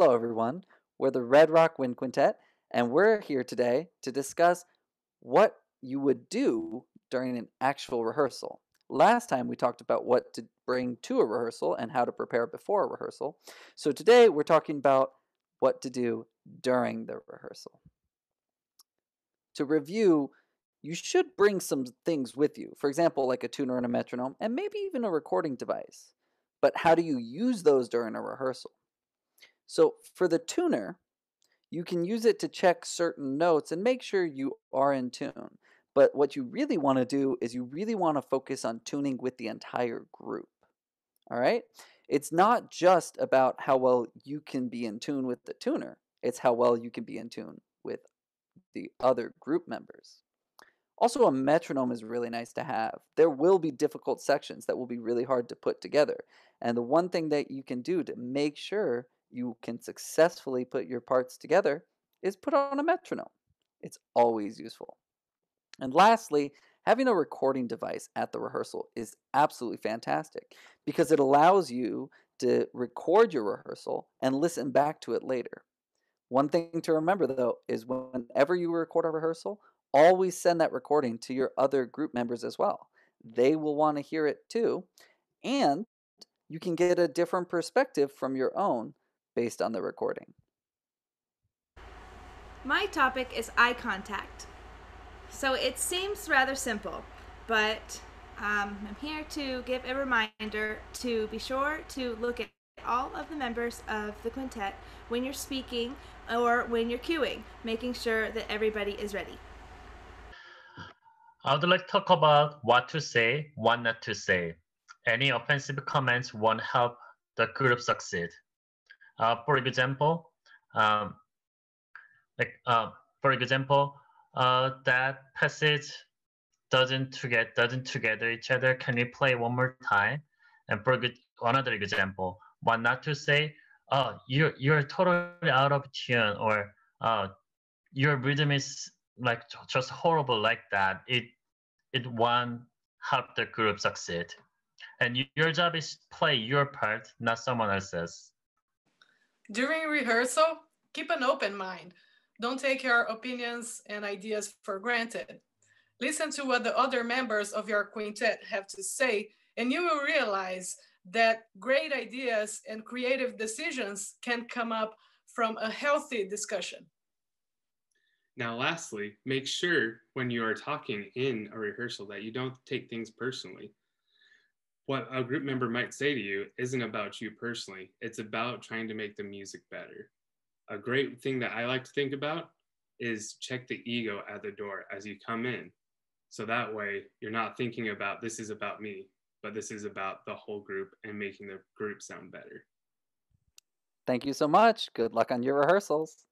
Hello, everyone. We're the Red Rock Wind Quintet, and we're here today to discuss what you would do during an actual rehearsal. Last time we talked about what to bring to a rehearsal and how to prepare before a rehearsal. So today we're talking about what to do during the rehearsal. To review, you should bring some things with you. For example, like a tuner and a metronome, and maybe even a recording device. But how do you use those during a rehearsal? So for the tuner, you can use it to check certain notes and make sure you are in tune. But what you really want to do is you really want to focus on tuning with the entire group. All right? It's not just about how well you can be in tune with the tuner, it's how well you can be in tune with the other group members. Also, a metronome is really nice to have. There will be difficult sections that will be really hard to put together. And the one thing that you can do to make sure you can successfully put your parts together is put on a metronome. It's always useful. And lastly, having a recording device at the rehearsal is absolutely fantastic because it allows you to record your rehearsal and listen back to it later. One thing to remember though is whenever you record a rehearsal, always send that recording to your other group members as well. They will want to hear it too, and you can get a different perspective from your own based on the recording. My topic is eye contact. So it seems rather simple, but um, I'm here to give a reminder to be sure to look at all of the members of the quintet when you're speaking or when you're cueing, making sure that everybody is ready. I would like to talk about what to say, what not to say. Any offensive comments won't help the group succeed. Uh, for example, um, like uh, for example, uh, that passage doesn't together doesn't together each other. Can we play one more time? And for another example, what not to say? Oh, you're you're totally out of tune, or uh, your rhythm is like just horrible like that. It it won't help the group succeed. And your job is play your part, not someone else's. During rehearsal, keep an open mind. Don't take your opinions and ideas for granted. Listen to what the other members of your quintet have to say, and you will realize that great ideas and creative decisions can come up from a healthy discussion. Now, lastly, make sure when you are talking in a rehearsal that you don't take things personally what a group member might say to you isn't about you personally. It's about trying to make the music better. A great thing that I like to think about is check the ego at the door as you come in. So that way you're not thinking about this is about me, but this is about the whole group and making the group sound better. Thank you so much. Good luck on your rehearsals.